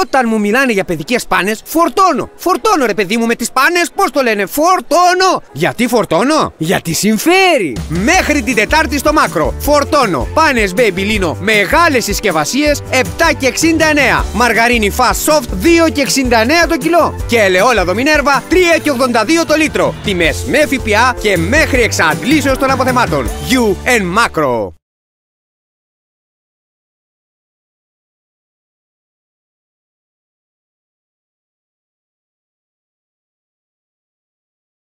Όταν μου μιλάνε για παιδικές πάνες, φορτώνω. Φορτώνω, ρε παιδί μου, με τις πάνες, πώς το λένε, φορτώνω. Γιατί φορτώνω, Γιατί συμφέρει. Μέχρι την Τετάρτη στο μάκρο. Φορτώνω. Πάνες Baby μεγάλες συσκευασίες, 7 και 69. Μαργαρίνη Fast Soft, 2 και 69 το κιλό. Και ελαιόλαδο Μινέρβα, 3 και 82 το λίτρο. Τιμές με ΦΠΑ και μέχρι εξαντλήσεως των αποθεμάτων. You and Macro.